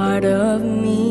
part of me.